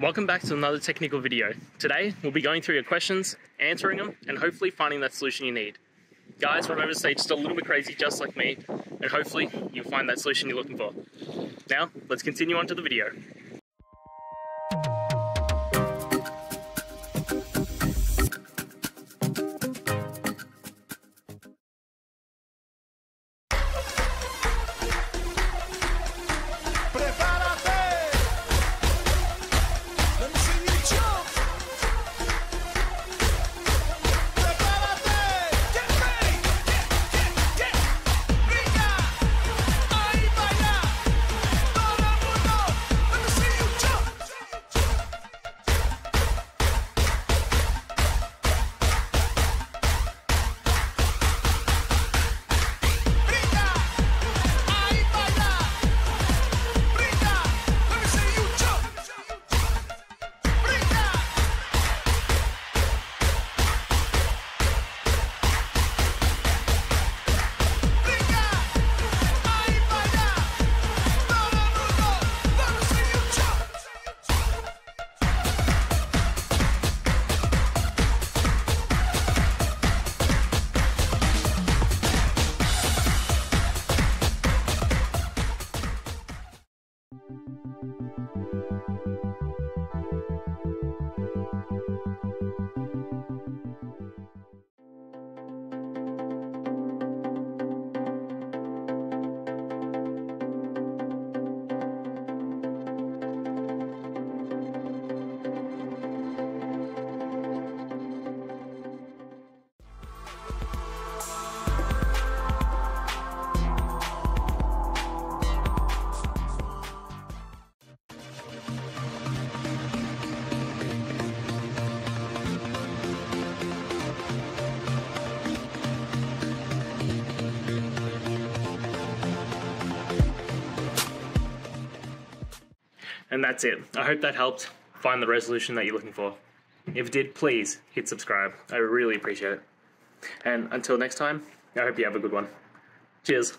Welcome back to another technical video. Today, we'll be going through your questions, answering them, and hopefully finding that solution you need. Guys, remember to stay just a little bit crazy just like me, and hopefully you'll find that solution you're looking for. Now, let's continue on to the video. And that's it. I hope that helped find the resolution that you're looking for. If it did, please hit subscribe. I really appreciate it. And until next time, I hope you have a good one. Cheers.